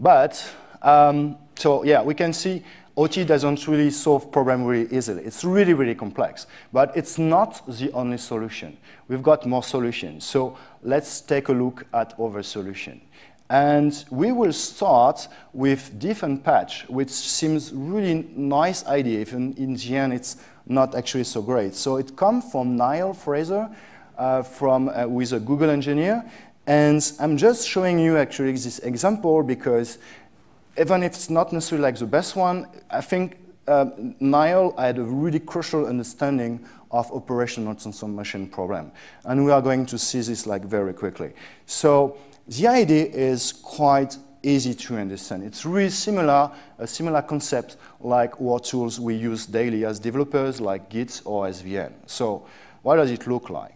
But, um, so yeah, we can see OT doesn't really solve problem really easily. It's really, really complex. But it's not the only solution. We've got more solutions. So let's take a look at other solution. And we will start with different patch, which seems really nice idea. Even in the end, it's not actually so great. So it comes from Neil Fraser, uh, from, uh, with a Google engineer. And I'm just showing you actually this example because even if it's not necessarily like the best one, I think uh, Neil had a really crucial understanding of operational transformation problem. And we are going to see this like very quickly. So the idea is quite easy to understand. It's really similar, a similar concept like what tools we use daily as developers like Git or SVN. So what does it look like?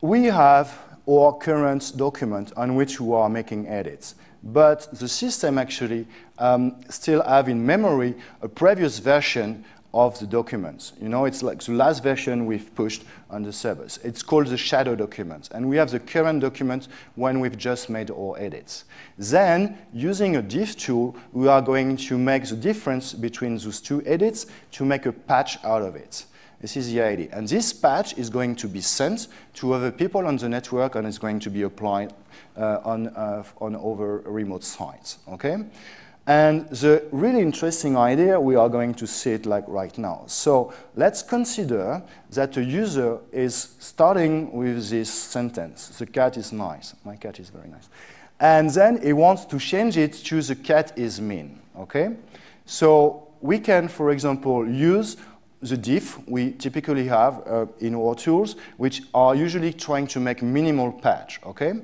We have our current document on which we are making edits. But the system actually um, still have in memory a previous version of the documents. You know, it's like the last version we've pushed on the servers. It's called the shadow document. And we have the current document when we've just made our edits. Then, using a diff tool, we are going to make the difference between those two edits to make a patch out of it. This is the idea. And this patch is going to be sent to other people on the network and it's going to be applied uh, on, uh, on over remote sites, okay? And the really interesting idea, we are going to see it like right now. So let's consider that a user is starting with this sentence. The cat is nice. My cat is very nice. And then he wants to change it to the cat is mean, okay? So we can, for example, use the diff we typically have uh, in our tools, which are usually trying to make minimal patch, okay?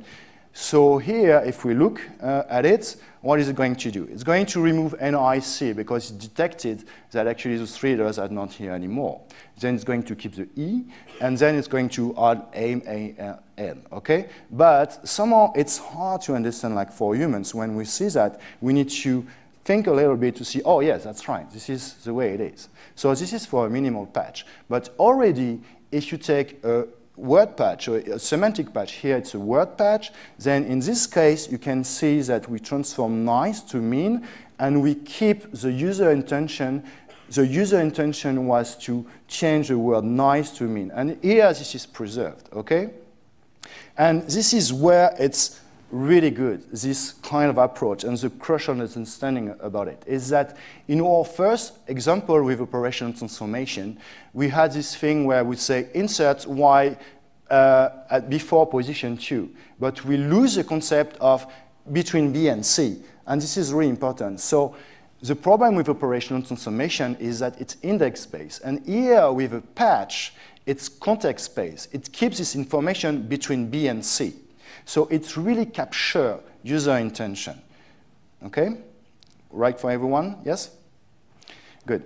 So here, if we look uh, at it, what is it going to do? It's going to remove NIC because it detected that actually those readers are not here anymore. Then it's going to keep the E, and then it's going to add AIM-AN, okay? But somehow it's hard to understand, like for humans, when we see that, we need to think a little bit to see, oh yes, that's right, this is the way it is. So this is for a minimal patch. But already, if you take a word patch, or a semantic patch, here it's a word patch, then in this case, you can see that we transform nice to mean, and we keep the user intention. The user intention was to change the word nice to mean. And here, this is preserved, okay? And this is where it's really good, this kind of approach and the crucial understanding about it, is that in our first example with operational transformation, we had this thing where we say insert y uh, at before position 2, but we lose the concept of between B and C, and this is really important. So the problem with operational transformation is that it's index-based, and here with a patch, it's context-based. It keeps this information between B and C. So it really captures user intention. Okay? Right for everyone? Yes? Good.